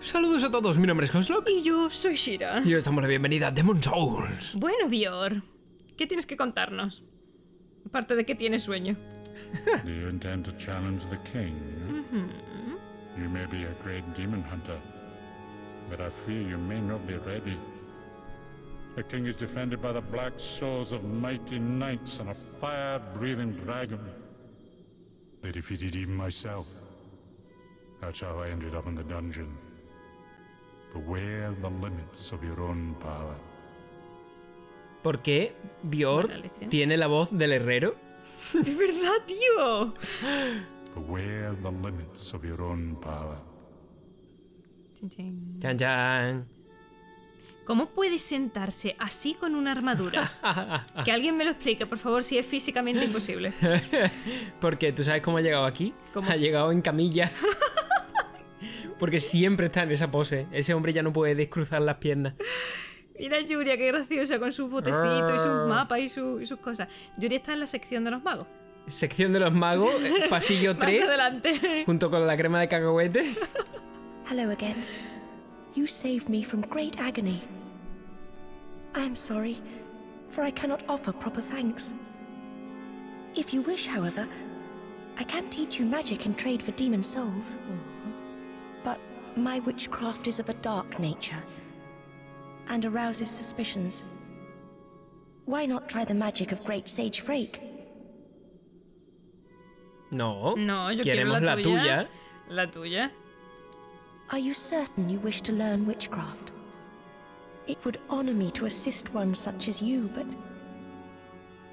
Saludos a todos, mi nombre es Hoslock Y yo soy Shira. y os damos la bienvenida a Demon Souls. Bueno, Bior, ¿qué tienes que contarnos? Aparte de que tienes sueño. Do you intend to challenge the king? You may be a great demon hunter, but I fear you may not be ready. The king is defended by the black souls of mighty knights and a fire-breathing dragon. They defeated even myself. That's how I ended up in the dungeon. Beware the limits of your own power. ¿Por qué lección. tiene la voz del herrero? ¡Es verdad, tío! Beware the limits of your own power. Chan chan. ¿Cómo puede sentarse así con una armadura? Que alguien me lo explique, por favor, si es físicamente imposible. Porque tú sabes cómo ha llegado aquí. ¿Cómo? Ha llegado en camilla. Porque siempre está en esa pose. Ese hombre ya no puede descruzar las piernas. Mira Yuria, qué graciosa, con sus botecitos y sus mapas y, su- y sus cosas. Yuria está en la sección de los magos. Sección de los magos, pasillo Más 3, adelante. junto con la crema de cacahuete. Hello again. You saved me from great agony. I am sorry, for I cannot offer proper thanks. If you wish, however, I can teach you magic and trade for demon souls. But my witchcraft is of a dark nature and arouses suspicions. Why not try the magic of great sage Frake? No, No, yo queremos quiero la, la tuya. La tuya. Are you certain you wish to learn witchcraft? It would honor me to assist one such as you, but.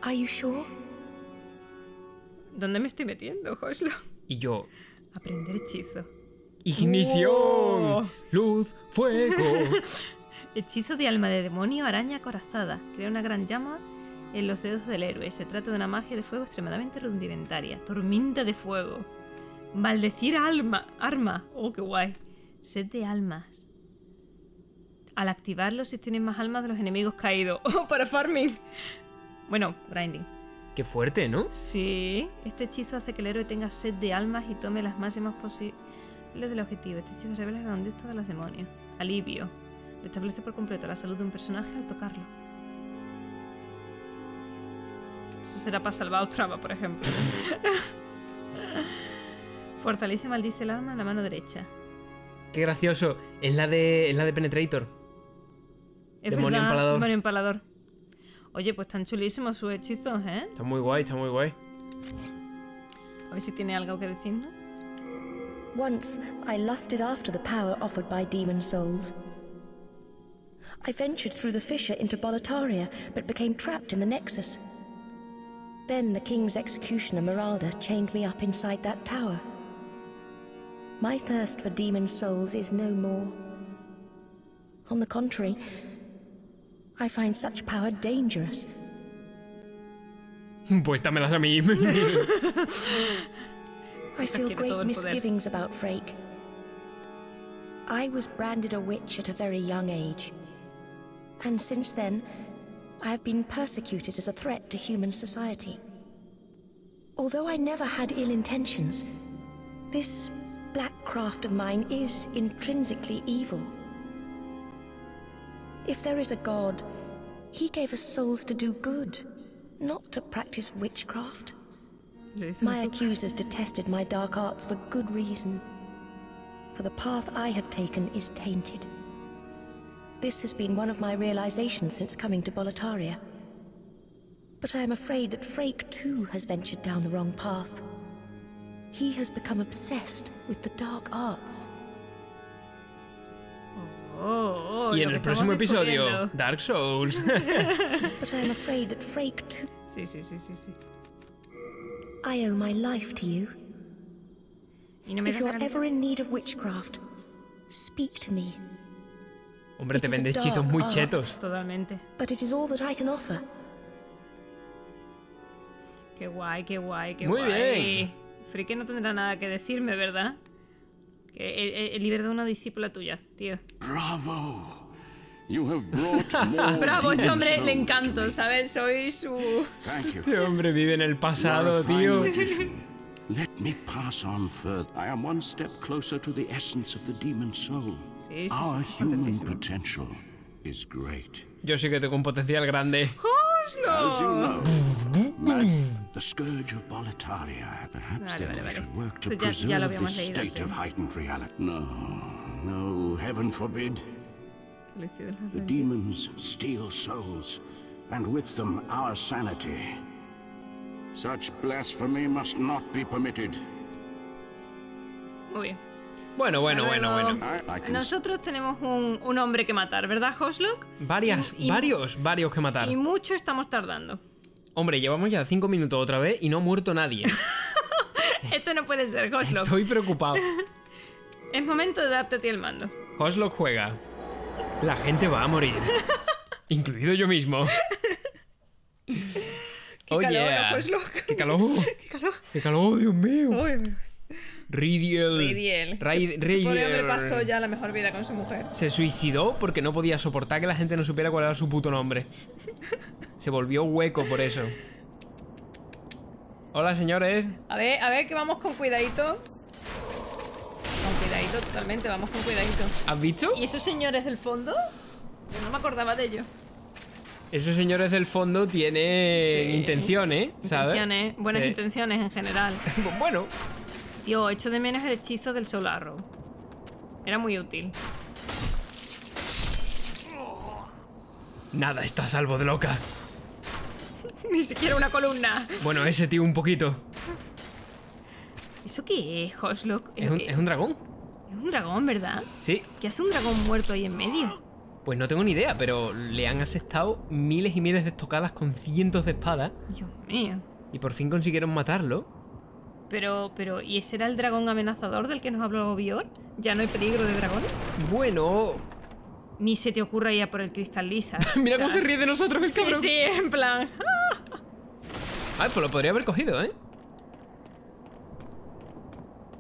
Are you sure? ¿Dónde me estoy metiendo, Joslo? Y yo, Aprender hechizo. Ignición, luz, fuego. Hechizo de alma de demonio, araña acorazada. Crea una gran llama en los dedos del héroe. Se trata de una magia de fuego extremadamente rudimentaria. Tormenta de fuego. Maldecir alma. Arma. Oh, qué guay. Sed de almas. Al activarlo, si tienes más almas de los enemigos caídos. Oh, para farming. Bueno, grinding. Qué fuerte, ¿no? Sí, este hechizo hace que el héroe tenga sed de almas y tome las máximas posibles del objetivo. Este hechizo revela la conducta de los demonios. Alivio. Restablece por completo la salud de un personaje al tocarlo. Eso será para salvar a Ostrava, por ejemplo. Fortalece y maldice el alma en la mano derecha. Qué gracioso. Es la de, es la de Penetrator. Es Demonio verdad, empalador. Demonio empalador. Oye, pues están chulísimos sus hechizos, ¿eh? Está muy guay, está muy guay. A ver si tiene algo que decirnos. Once, I lusted after the power offered by demon souls. I ventured through the fissure into Boletaria, but became trapped in the Nexus. Then the king's executioner Meralda chained me up inside that tower. My thirst for demon souls is no more. On the contrary, I find such power dangerous. Pues dámelas a mí. I feel great misgivings about Frake. I was branded a witch at a very young age. And since then, I have been persecuted as a threat to human society. Although I never had ill intentions, this black craft of mine is intrinsically evil. If there is a god, he gave us souls to do good, not to practice witchcraft. Lo dice My accusers detested my dark arts for good reason. For the path I have taken is tainted. This has been one of my realizations since coming to Boletaria. But I am afraid that Frake too has ventured down the wrong path. He has become obsessed with the dark arts. Oh, oh, y lo en que el próximo episodio. Dark Souls. But I am afraid that Frake too. Sí, sí, sí, sí, sí. I owe my life to you. Y no me If you're ever in need of witchcraft, speak to me. Hombre, te vende hechizos muy chetos. Totalmente. But it is all that I can offer. Qué guay, qué guay, qué Muy guay. bien. Friki no tendrá nada que decirme, ¿verdad? Que he, he- he liberado a una discípula tuya, tío. Bravo! Bravo, este hombre le encanto. ¿sabes? Soy su... Thank you. Este hombre vive en el pasado, tío. Let me pass on further. I am one step closer to the essence of the demon soul. Sí, sí, Our sí, human potential is great. Yo sí que tengo un potencial grande. As you know, the scourge of Boletaria. Perhaps Vale, then vale, I vale. should work to preserve this state of heightened reality. No, no, heaven forbid. The demons steal souls, and with them our sanity. Such blasphemy must not be permitted. Muy bien. Bueno, bueno, bueno, bueno. Nosotros tenemos un, un hombre que matar, ¿verdad, Hoslock? Varias, Y- varios, varios que matar. Y mucho estamos tardando. Hombre, llevamos ya cinco minutos otra vez y no ha muerto nadie. Esto no puede ser, Hoslock. Estoy preocupado. Es momento de darte a ti el mando. Hoslock juega. La gente va a morir. Incluido yo mismo. Qué oh calor, yeah. Hoslock. ¡Qué calor! Qué calor. ¡Qué calor, Dios mío! Uy. Ridiel. Ridiel. Rai- Se- se Ridiel. pasó ya la mejor vida con su mujer. Se suicidó porque no podía soportar que la gente no supiera cuál era su puto nombre. Se volvió hueco por eso. Hola, señores. A ver, a ver que vamos con cuidadito. Totalmente, vamos con cuidadito. ¿Has visto? ¿Y esos señores del fondo? Yo no me acordaba de ellos. Esos señores del fondo tienen Sí. intenciones, ¿sabes? Intenciones, buenas Sí. intenciones en general. Bueno, Tío, echo de menos el hechizo del Soul Arrow. Era muy útil. nada está a salvo de loca. Ni siquiera una columna. Bueno, ese tío un poquito. ¿Eso qué es, Hoslock? Es un, Eh, es un dragón. Es un dragón, ¿verdad? Sí, ¿Qué hace un dragón muerto ahí en medio? pues no tengo ni idea, pero le han asestado miles y miles de estocadas con cientos de espadas Dios mío. y por fin consiguieron matarlo. Pero, pero, ¿y ese era el dragón amenazador del que nos habló Bior? ¿Ya no hay peligro de dragones? Bueno, Ni se te ocurra ir a por el cristal lisa. mira O sea, cómo se ríe de nosotros el Sí, cabrón. sí, en plan. Ay, pues lo podría haber cogido, ¿eh?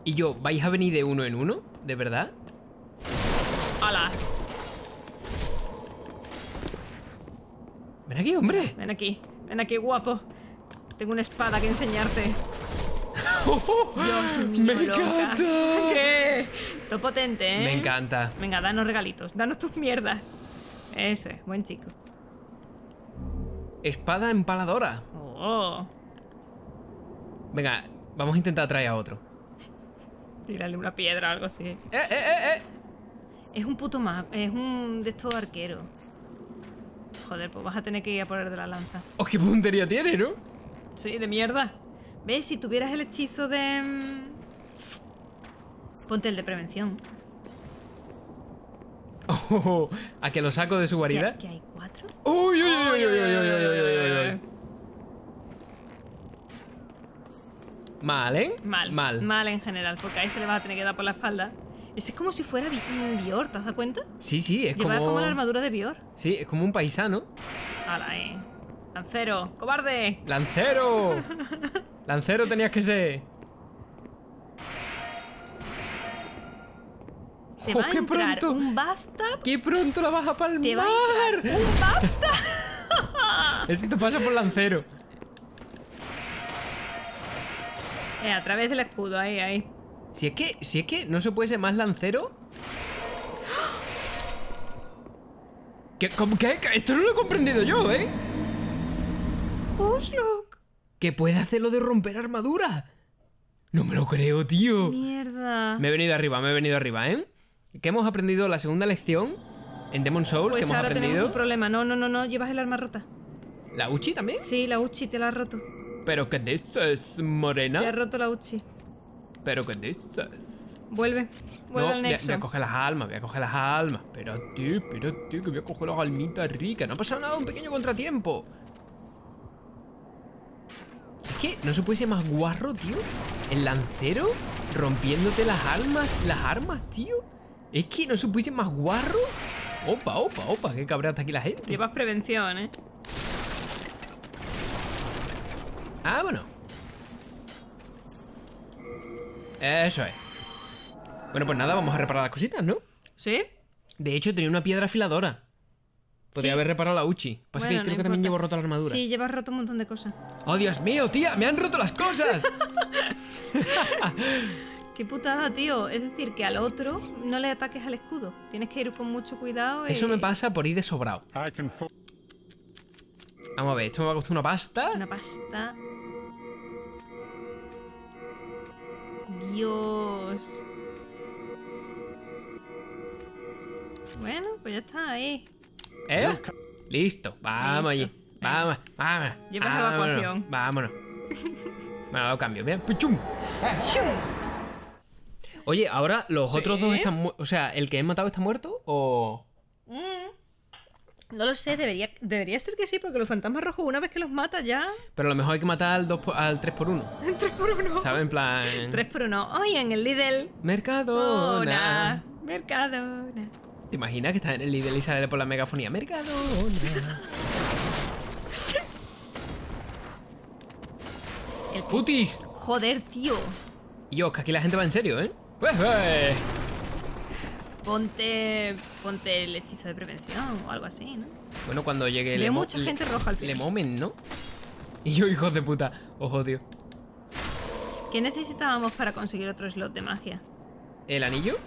Y yo, ¿vais a venir de uno en uno? ¿De verdad? ¡Hala! Ven aquí, hombre. Ven aquí, ven aquí, guapo. Tengo una espada que enseñarte. Dios mío, ¡Me loca. encanta! ¿Qué? Todo potente, ¿eh? Me encanta. Venga, danos regalitos, danos tus mierdas. Eso es, buen chico. Espada empaladora. Oh, Venga, vamos a intentar traer a otro. Tírale una piedra o algo así. ¡Eh, eh, eh, eh! Es un puto mago. Es un de estos arqueros. Joder, pues vas a tener que ir a poner de la lanza. ¡Oh, qué puntería tiene, ¿no? Sí, de mierda. ¿Ves? Si tuvieras el hechizo de... Mm, ponte el de prevención. Oh, oh, oh. ¿A que lo saco de su guarida? ¿Que hay cuatro? ¡Uy, uy, uy, uy, uy, uy, uy! Mal, ¿eh? Mal. Mal. Mal en general, porque ahí se le va a tener que dar por la espalda. Ese es como si fuera Bior, ¿te has dado cuenta? Sí, sí, es Lleva como... como la armadura de Bior. Sí, es como un paisano. Hala, eh. Lancero, cobarde. ¡Lancero! ¡Lancero tenías que ser! Te ¡Oh, a qué entrar pronto! un Bastab. ¡Qué pronto la vas a palmar! Te va a entrar un. Eso te pasa por lancero. Eh, a través del escudo, ahí, ahí. Si es que, si es que no se puede ser más lancero. ¿Qué, cómo- qué? Esto no lo he comprendido yo, ¿eh? Oslock. Que puede hacer lo de romper armadura. No me lo creo, tío. Mierda. Me he venido arriba, me he venido arriba, ¿eh? Que hemos aprendido la segunda lección en Demon Souls, que Pues hemos ahora tenemos aprendido. un problema. No, no, no, no. Llevas el arma rota. ¿La Uchi también? Sí, la Uchi te la ha roto. ¿Pero qué de esto es Te ha morena? roto la Uchi. ¿Pero qué de esto es? Vuelve. Vuelve No, al voy a, nexo. voy a coger las almas, voy a coger las almas. Espérate, espérate, que voy a coger las almitas ricas. No ha pasado nada, un pequeño contratiempo. Es que no se puede ser más guarro, tío. El lancero rompiéndote las almas, las armas, tío. Es que no se puede ser más guarro. Opa, opa, opa, qué cabrea está aquí la gente. Llevas prevención, ¿eh? Ah, bueno. Eso es. Bueno, pues nada, vamos a reparar las cositas, ¿no? ¿Sí? De hecho, tenía una piedra afiladora. Podría Sí. haber reparado la Uchi. Pasa Bueno, que creo no que también llevo rota la armadura. Sí, llevas roto un montón de cosas. ¡Oh, Dios mío, tía! ¡Me han roto las cosas! Qué putada, tío. Es decir, que al otro no le ataques al escudo. Tienes que ir con mucho cuidado. Eso me pasa por ir de sobrado. Vamos a ver, esto me va a costar una pasta. Una pasta. Dios. Bueno, pues ya está ahí. ¿Eh? Listo, vamos allí. Vamos, vamos. Llevas vámonos, evacuación. Vámonos. Bueno, lo cambio, bien. Pichum. Oye, ahora los Sí. otros dos están muertos. O sea, ¿el que he matado está muerto o.? No lo sé, debería, debería ser que sí, porque los fantasmas rojos, una vez que los mata ya. Pero a lo mejor hay que matar al, 2 por- al 3x1. 3 por 1. ¿Sabes? En plan. 3 por 1. Hoy en el Lidl. Mercadona. Mercadona. Mercadona. ¿Te imaginas que estás en el Lidl y sale por la megafonía? Mercadona. El ¡Putis! Joder, tío. Yo, que aquí la gente va en serio, ¿eh? Pues, pues. Ponte. Ponte el hechizo de prevención o algo así, ¿no? Bueno, cuando llegue el Veo mucha le- gente roja al Le final. momen, ¿no? Y yo, hijos de puta, os odio. ¿Qué necesitábamos para conseguir otro slot de magia? ¿El anillo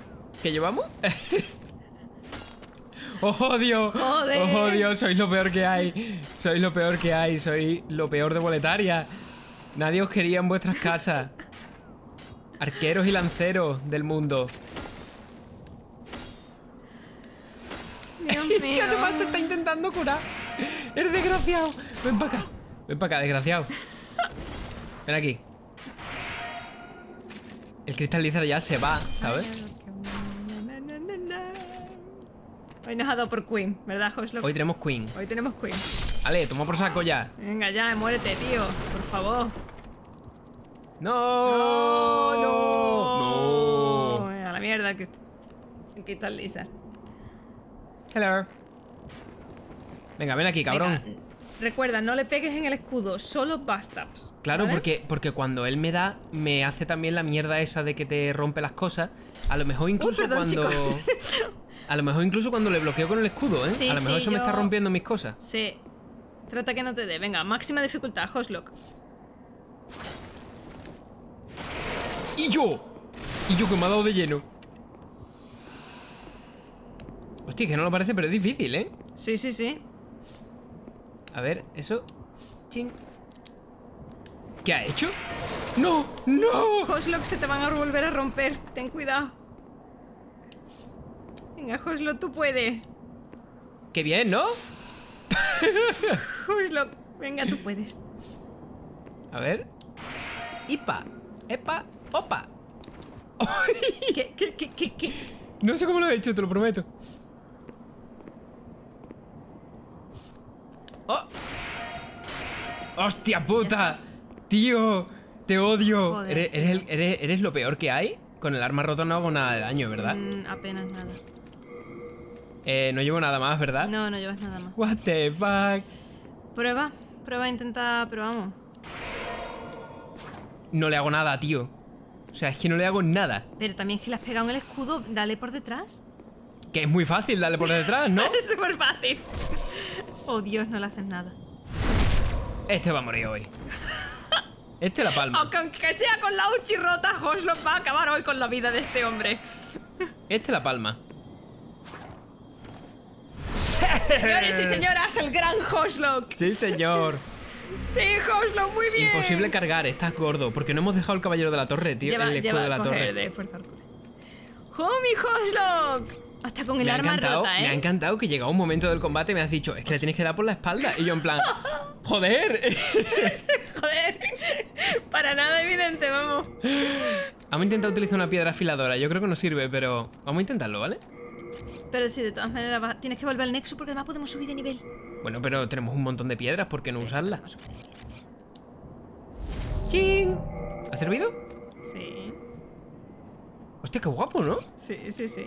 que llevamos? ¡Os odio! Joder. ¡Os odio! Sois lo peor que hay. Sois lo peor que hay. Sois lo peor de boletaria. Nadie os quería en vuestras casas. Arqueros y lanceros del mundo. Dios Y además se está intentando curar. Eres desgraciado. Ven para acá. Ven para acá, desgraciado. Ven aquí. El cristalizar ya se va, ¿sabes? Hoy nos ha dado por Queen, ¿verdad, Hoslock? Hoy tenemos Queen. Hoy tenemos Queen. Vale, toma por saco ya. Venga ya, muérete, tío. Por favor. ¡No! no. ¡No! A la mierda, que. ¿Qué tal, Lisa? Hello. Venga, ven aquí, cabrón. Venga, recuerda, no le pegues en el escudo, solo bastabs. Claro, ¿vale? porque, porque cuando él me da, me hace también la mierda esa de que te rompe las cosas. A lo mejor incluso perdón, cuando. chicos. A lo mejor incluso cuando le bloqueo con el escudo, ¿eh? Sí, a lo mejor sí, eso me yo- está rompiendo mis cosas. Sí. Trata que no te dé. Venga, máxima dificultad, Hoslock. ¡Y yo! ¡Y yo que me ha dado de lleno! Hostia, que no lo parece, pero es difícil, ¿eh? Sí, sí, sí. A ver, eso. Ching. ¿Qué ha hecho? ¡No! ¡No! Hoslock se te van a volver a romper. Ten cuidado. Venga, Hoslock, tú puedes. ¡Qué bien, ¿no? Hoslock, venga, tú puedes. A ver. ¡Ipa! ¡Epa! ¡Opa! ¿Qué, qué, qué, qué, qué? No sé cómo lo he hecho, te lo prometo. ¡Oh! ¡Hostia puta! ¡Tío! ¡Te odio! Eres, eres el- eres- eres lo peor que hay. Con el arma rota no hago nada de daño, ¿verdad? Mm, apenas nada. Eh, no llevo nada más, ¿verdad? No, no llevas nada más. What the fuck? Prueba, prueba, intenta, pero vamos. No le hago nada, tío. O sea, es que no le hago nada. Pero también es que le has pegado en el escudo, dale por detrás. Que es muy fácil darle por detrás, ¿no? Es súper fácil. Oh Dios, no le haces nada. Este va a morir hoy. Este la palma. Aunque sea con la uchi rota, Hoslock va a acabar hoy con la vida de este hombre. Este la palma. Señores y señoras, el gran Hoslock. Sí, señor. Sí, Hoslock, muy bien. Imposible cargar, estás gordo. Porque no hemos dejado el caballero de la torre, tío. Lleva, el escudo lleva de la torre. de culo. ¡Homie Hoslock! Hasta con el Me arma rota, ¿eh? me ha encantado que llegado un momento del combate me has dicho, es que le tienes que dar por la espalda. Y yo en plan, joder. Joder. Para nada evidente, vamos. vamos a intentar utilizar una piedra afiladora. Yo creo que no sirve, pero vamos a intentarlo, ¿vale? Pero sí, de todas maneras, tienes que volver al nexo porque además podemos subir de nivel. Bueno, pero tenemos un montón de piedras, ¿por qué no usarlas? ¡Ching! ¿Ha servido? Hostia, qué guapo, ¿no? sí, sí, sí.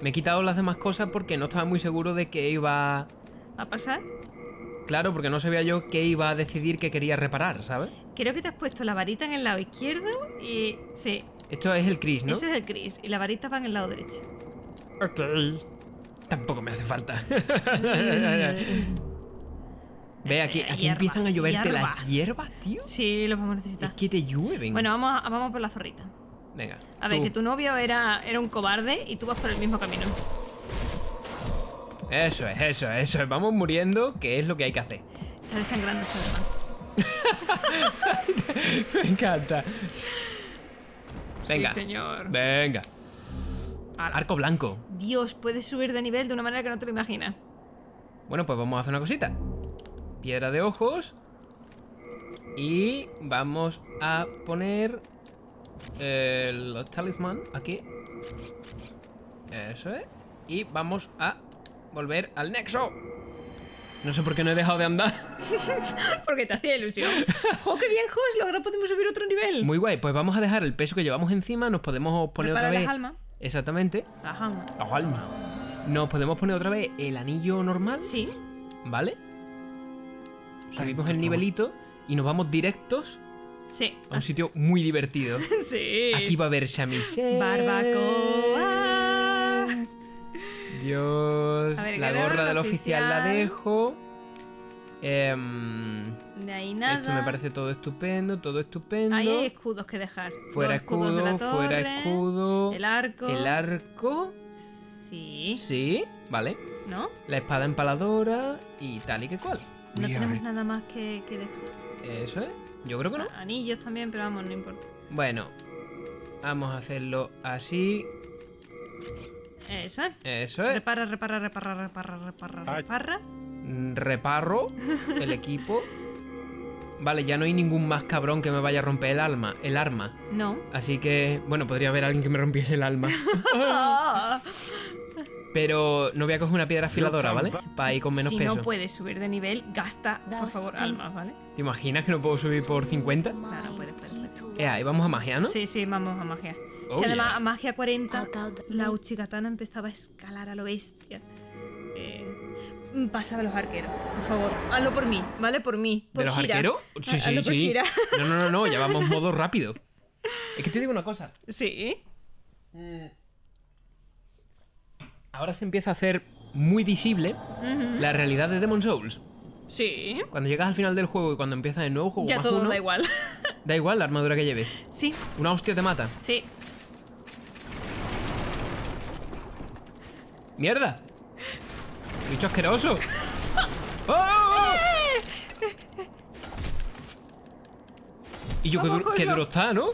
Me he quitado las demás cosas porque no estaba muy seguro de que iba... ¿Va a pasar? Claro, porque no sabía yo qué iba a decidir que quería reparar, ¿sabes? Creo que te has puesto la varita en el lado izquierdo y... Sí, Esto es el Chris, ¿no? ese es el Chris y la varita va en el lado derecho. Ok. Tampoco me hace falta. Ve, aquí, aquí hierbas, empiezan a lloverte las hierbas. tío. Sí, los vamos a Es necesitar. que te llueven. Bueno, vamos, a- vamos por la zorrita. Venga. A ver, tú. que tu novio era, era un cobarde y tú vas por el mismo camino. Eso es, eso es, eso es. Vamos muriendo, que es lo que hay que hacer. Está desangrando ese. Me encanta. Venga. Sí, señor. Venga. Arco blanco. Dios, puedes subir de nivel de una manera que no te lo imaginas. Bueno, pues vamos a hacer una cosita. Piedra de ojos. Y vamos a poner el talismán aquí. Eso es. Y vamos a volver al nexo. No sé por qué no he dejado de andar. Porque te hacía ilusión. ¡Oh, qué bien, Jos! Ahora podemos subir otro nivel. Muy guay, pues vamos a dejar el peso que llevamos encima. Nos podemos poner Prepara otra vez. las almas. Exactamente. Las almas. Las almas. Nos podemos poner otra vez el anillo normal. Sí. ¿Vale? Subimos el nivelito y nos vamos directos Sí. a un sitio muy divertido. Sí. Aquí va a haber chamisé. Barbacoas. Dios. A ver, la ¿qué gorra del oficial la dejo. Em, De ahí nada. esto me parece todo estupendo, todo estupendo. Ahí hay escudos que dejar. Fuera Dos escudos de la escudo, fuera escudo. El arco. El arco. Sí. Sí, vale. ¿No? La espada empaladora y tal y que cual. No We tenemos are- nada más que, que dejar. Eso es. Yo creo que no. Anillos también, pero vamos, no importa. Bueno, vamos a hacerlo así. Eso es. Eso es. Repara, repara, repara, repara, repara, Ay. repara. Mm, Reparro el equipo. Vale, ya no hay ningún más cabrón que me vaya a romper el alma, el arma. No. Así que, bueno, podría haber alguien que me rompiese el alma. Pero no voy a coger una piedra afiladora, ¿vale? Para ir con menos si peso. no puedes subir de nivel, gasta, por favor, almas, ¿vale? ¿Te imaginas que no puedo subir por 50? No, no puedes, puedes, puedes. Eh, ahí vamos a magia, ¿no? Sí, sí, vamos a magia. Oh, que además yeah. a magia 40, Art thou the- la Uchigatana empezaba a escalar a lo bestia. Eh, mm, pasa de los arqueros, por favor. Hazlo por mí, ¿vale? Por mí. Por ¿De los Shira. arqueros? Sí, sí, Hazlo sí. No, no, no, no, ya vamos modo rápido. Es que te digo una cosa. Sí. Ahora se empieza a hacer muy visible la realidad de Demon Souls. Sí. Cuando llegas al final del juego y cuando empiezas el nuevo juego Ya más todo uno, da igual. da igual la armadura que lleves. sí, Una hostia te mata. sí. ¡Mierda! ¡Bicho asqueroso! ¡Oh, oh, oh! Y yo, qué duro, qué duro está, ¿no?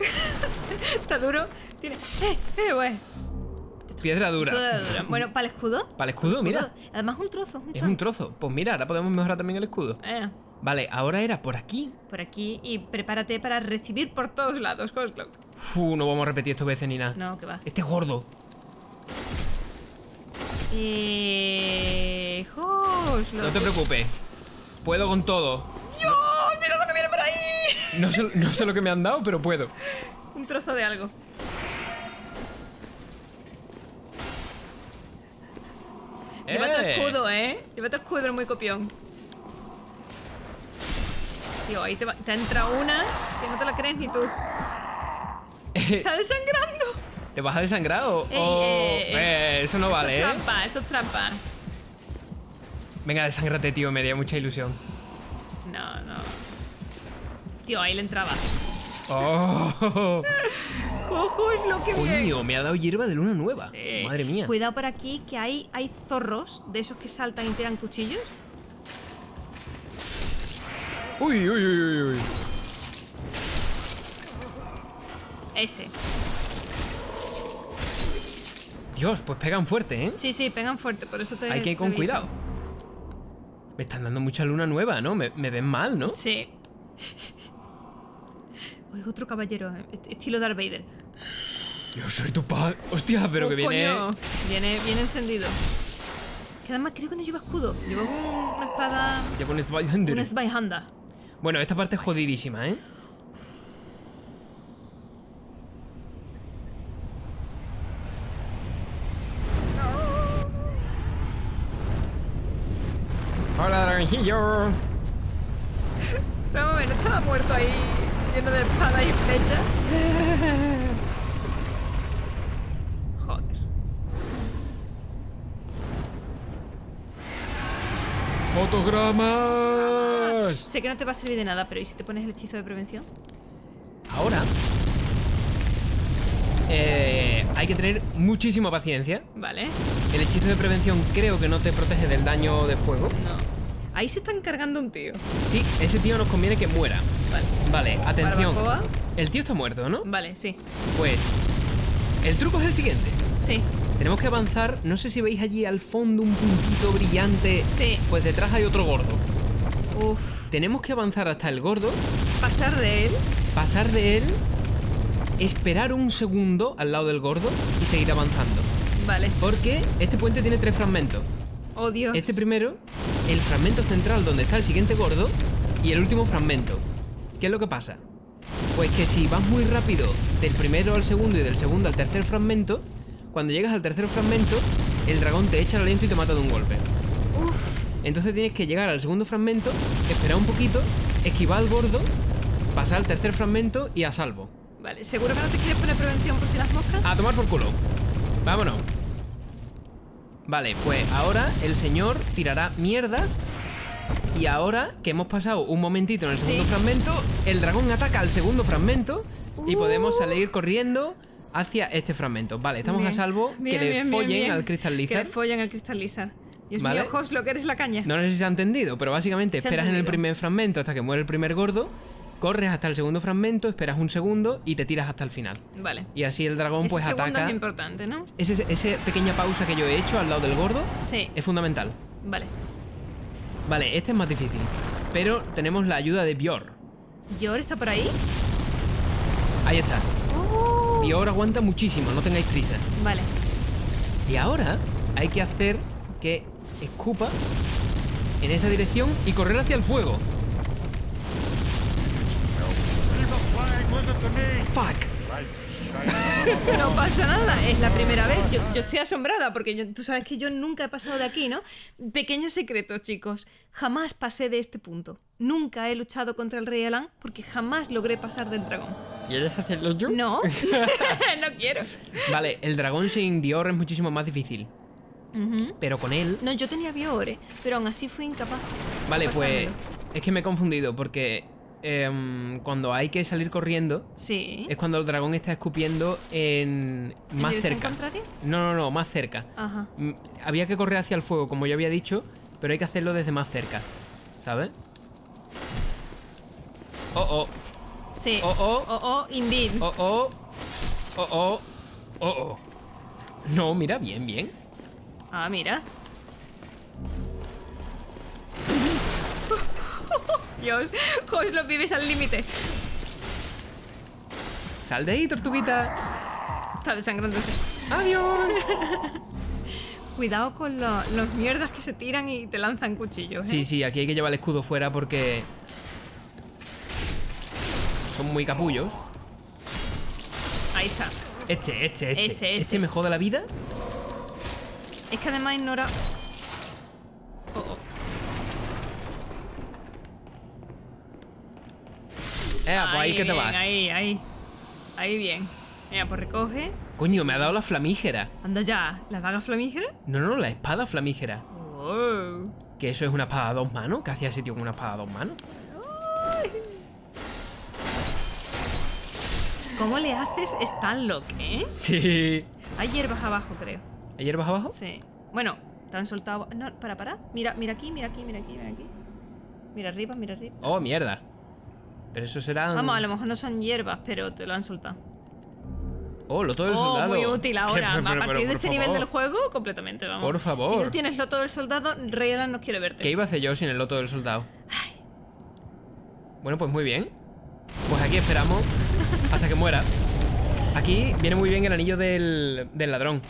Está duro. Tiene. ¡Eh! ¡Eh, güey! Piedra dura. Toda dura. Bueno, para el escudo. Para el escudo, mira. Además, un trozo. Un Es un trozo. Pues mira, ahora podemos mejorar también el escudo. Eh, Vale, ahora era por aquí. por aquí y prepárate para recibir por todos lados, Cosclock. Fu, no vamos a repetir esto veces ni nada. No, que va. Este es gordo. Eh. No te preocupes. Puedo con todo. ¡Dios! ¡Mira lo que viene por ahí! No sé, no sé lo que me han dado, pero puedo. Un trozo de algo. Lleva tu ¡Eh! escudo, ¿eh? Lleva tu escudo, es muy copión. Tío, ahí te, va- te entra una que no te la crees ni tú. ¡Está desangrando! ¿Te vas a desangrar o.? Ey, o- eh, Eh, eso no vale, eso ¿eh? es trampa, eso es trampa. Venga, desángrate, tío, me haría mucha ilusión. No, no. Tío, ahí le entraba. ¡Oh! ¡Ojo, es lo que bien! Coño, me ha dado hierba de luna nueva. Sí. Madre mía. Cuidado por aquí, que hay, hay zorros de esos que saltan y tiran cuchillos. Uy, uy, uy, uy, uy. Ese. Dios, pues pegan fuerte, ¿eh? Sí, sí, pegan fuerte, por eso te Hay que ir con cuidado. Me están dando mucha luna nueva, ¿no? Me, me ven mal, ¿no? Sí. Oigo otro caballero, est- estilo Darth Vader. Yo soy tu padre. Hostia, pero Oh, que viene. coño, Viene, viene encendido. Que además creo que no lleva escudo. Lleva un- una espada. Ya pones Zweihander. Una Zweihanda. Bueno, esta parte es jodidísima, ¿eh? Hola, naranjillo. Pero bueno, estaba muerto ahí, lleno de espada y flecha. Joder. fotogramas! Sé que no te va a servir de nada, pero ¿y si te pones el hechizo de prevención? Ahora eh, hay que tener muchísima paciencia. Vale. El hechizo de prevención creo que no te protege del daño de fuego. No. Ahí se están cargando un tío. Sí, ese tío nos conviene que muera. Vale. Vale, atención. Barbacoa. El tío está muerto, ¿no? Vale, sí. Pues el truco es el siguiente. Sí. Tenemos que avanzar. No sé si veis allí al fondo un puntito brillante. Sí. Pues detrás hay otro gordo. Uf. Tenemos que avanzar hasta el gordo, Pasar de él. pasar de él, esperar un segundo al lado del gordo y seguir avanzando. Vale. Porque este puente tiene tres fragmentos. Oh, Dios. Este primero, el fragmento central donde está el siguiente gordo y el último fragmento. ¿Qué es lo que pasa? Pues que si vas muy rápido del primero al segundo y del segundo al tercer fragmento, cuando llegas al tercer fragmento, el dragón te echa el aliento y te mata de un golpe. Uf. Entonces tienes que llegar al segundo fragmento, esperar un poquito, esquivar al gordo, pasar al tercer fragmento y a salvo. Vale. ¿Seguro que no te quieres poner prevención por si las moscas? A tomar por culo. Vámonos. Vale, pues ahora el señor tirará mierdas. Y ahora que hemos pasado un momentito en el segundo Sí. fragmento, el dragón ataca al segundo fragmento y Uh. podemos salir corriendo hacia este fragmento. Vale, estamos Bien. a salvo Bien, que le bien, follen al Crystal Que Lizard. le follen al Crystal Lizard. Dios Vale. mío, Jos, lo que eres la caña. No sé si se ha entendido, pero básicamente Se esperas en el primer fragmento hasta que muere el primer gordo, corres hasta el segundo fragmento, esperas un segundo y te tiras hasta el final. Vale. Y así el dragón Ese pues ataca. es importante, ¿no? Ese- esa pequeña pausa que yo he hecho al lado del gordo Sí. es fundamental. Vale. Vale, este es más difícil. Pero tenemos la ayuda de Bior. ¿Yor está por ahí? Ahí está. Oh. Bior aguanta muchísimo, no tengáis prisa. Vale. Y ahora hay que hacer que escupa en esa dirección y correr hacia el fuego. Fuck. No pasa nada, es la primera vez. Yo, yo estoy asombrada porque yo- tú sabes que yo nunca he pasado de aquí, ¿no? Pequeño secreto, chicos. Jamás pasé de este punto. Nunca he luchado contra el rey Alan porque jamás logré pasar del dragón. ¿Quieres hacerlo yo? No, no quiero. Vale, el dragón sin Bior es muchísimo más difícil. Pero con él. No, yo tenía Biore, pero aún así fui incapaz. Vale, pues. Es que me he confundido porque. Em, cuando hay que salir corriendo. Sí. Es cuando el dragón está escupiendo en. ¿En más dirección cerca. contraria? No, no, no, más cerca. Ajá. Mm, Había que correr hacia el fuego, como yo había dicho, pero hay que hacerlo desde más cerca. ¿Sabes? Oh, oh, Sí. Oh, oh. Oh, oh, indeed. oh, oh, oh, oh, oh, oh. No, mira, bien, bien. Ah, mira. Dios, Jos, lo vives al límite. Sal de ahí, tortuguita. Está desangrándose. Adiós. Cuidado con lo- los mierdas que se tiran y te lanzan cuchillos. ¿eh? Sí, sí, aquí hay que llevar el escudo fuera porque. Son muy capullos. Ahí está. Este, este, este. Ese, ese. Este me jode la vida. Es que además ignora. Eh, pues ahí que te vas. Ahí, ahí. Ahí bien. Mira, pues recoge. Coño, me ha dado la flamígera. Anda ya. ¿La daga flamígera? No, no, la espada flamígera. Oh. Que eso es una espada a dos manos. ¿Qué hacía ese tío con una espada a dos manos? ¿Cómo le haces Stanlock, eh? Sí. Hay hierbas abajo, creo. ¿Hay hierbas abajo? Sí. Bueno, te han soltado. No, para, para. Mira, mira aquí, mira aquí, mira aquí, mira aquí. Mira arriba, mira arriba. Oh, mierda. Pero eso será. Vamos, a lo mejor no son hierbas, pero te lo han soltado. Oh, lo todo del oh, soldado. muy útil ahora. Pero- a partir de este nivel del juego, completamente, vamos. Por favor. Si no tienes lo todo del soldado, Raylan no quiere verte. ¿Qué iba a hacer yo sin el loto del soldado? Bueno, pues muy bien. Pues aquí esperamos hasta que muera. Aquí viene muy bien el anillo del, del ladrón.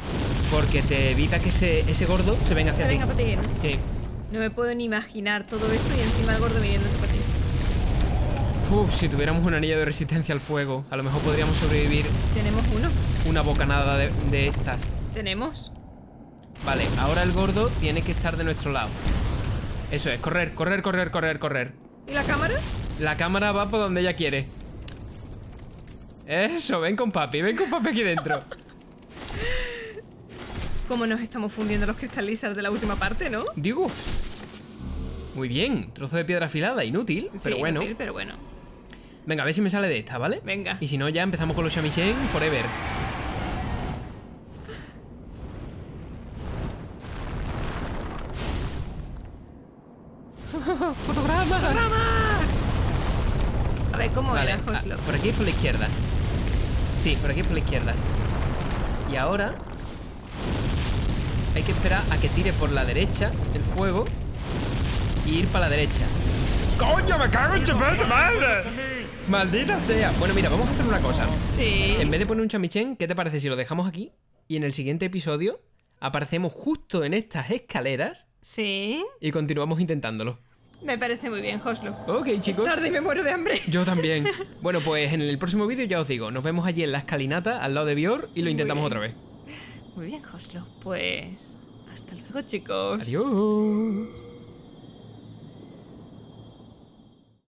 Porque te evita que ese, ese gordo se venga Se hacia ti. venga para ti, ¿no? Sí. No me puedo ni imaginar todo esto y encima el gordo viniéndose para ti. Uf, si tuviéramos un anillo de resistencia al fuego, a lo mejor podríamos sobrevivir Tenemos uno. una bocanada de, de estas. Tenemos. Vale, ahora el gordo tiene que estar de nuestro lado. Eso es, correr, correr, correr, correr, correr. ¿Y la cámara? La cámara va por donde ella quiere. Eso, ven con papi, ven con papi aquí dentro. ¿Cómo nos estamos fundiendo los cristalizas de la última parte, no? Digo. Muy bien, trozo de piedra afilada, inútil, pero bueno. inútil, pero bueno. Venga, a ver si me sale de esta, ¿vale? Venga. Y si no, ya empezamos con los shamisen forever. ¡Fotograma! A ver, ¿cómo Vale, era, ah, por aquí es por la izquierda. Sí, por aquí es por la izquierda. Y ahora hay que esperar a que tire por la derecha el fuego y ir para la derecha. ¡Coño, me cago en puta madre! ¡Maldita sea! Bueno, mira, vamos a hacer una cosa. Sí. En vez de poner un chamichén, ¿qué te parece si lo dejamos aquí? Y en el siguiente episodio aparecemos justo en estas escaleras Sí. y continuamos intentándolo. Me parece muy bien, Oslo. Ok, chicos. Tarde y me muero de hambre. Yo también. Bueno, pues en el próximo vídeo ya os digo, nos vemos allí en la escalinata al lado de Bior y lo intentamos otra vez. Muy bien, Oslo. Pues. Hasta luego, chicos. Adiós.